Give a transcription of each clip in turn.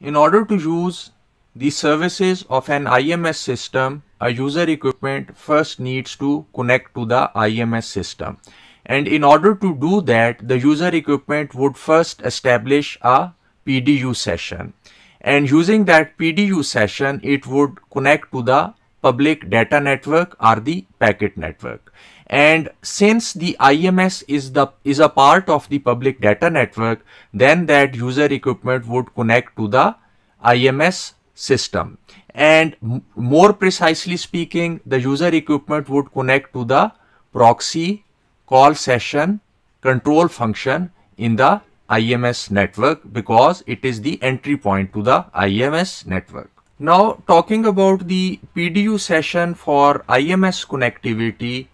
In order to use the services of an IMS system, a user equipment first needs to connect to the IMS system. And in order to do that, the user equipment would first establish a PDU session. And using that PDU session, it would connect to the public data network or the packet network. And since the IMS is the is a part of the public data network, then that user equipment would connect to the IMS system. And more precisely speaking, the user equipment would connect to the proxy call session control function in the IMS network because it is the entry point to the IMS network. Now talking about the PDU session for IMS connectivity,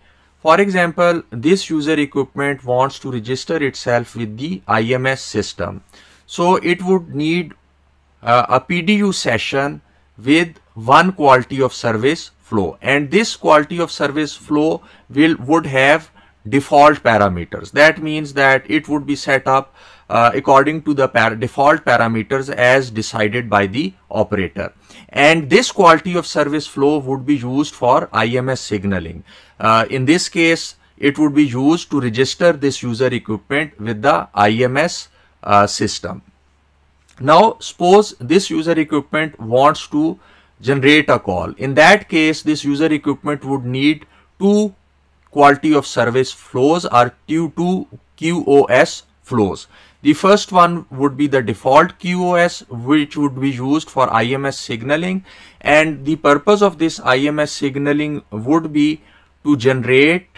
for example, this user equipment wants to register itself with the IMS system. So it would need uh, a PDU session with one quality of service flow and this quality of service flow will would have default parameters. That means that it would be set up uh, according to the par default parameters as decided by the operator. And this quality of service flow would be used for IMS signaling. Uh, in this case it would be used to register this user equipment with the IMS uh, system. Now suppose this user equipment wants to generate a call. In that case, this user equipment would need two quality of service flows are Q2 QoS flows. The first one would be the default QoS which would be used for IMS signaling and the purpose of this IMS signaling would be to generate,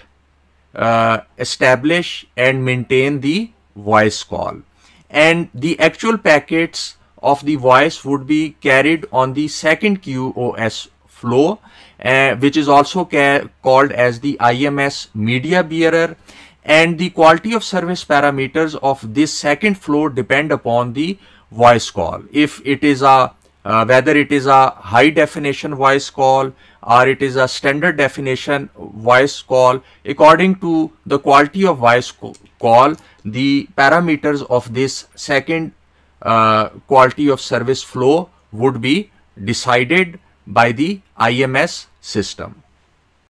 uh, establish and maintain the voice call and the actual packets of the voice would be carried on the second QoS flow uh, which is also called as the IMS media bearer. And the quality of service parameters of this second flow depend upon the voice call. If it is a uh, whether it is a high definition voice call or it is a standard definition voice call according to the quality of voice call the parameters of this second uh, quality of service flow would be decided by the IMS system.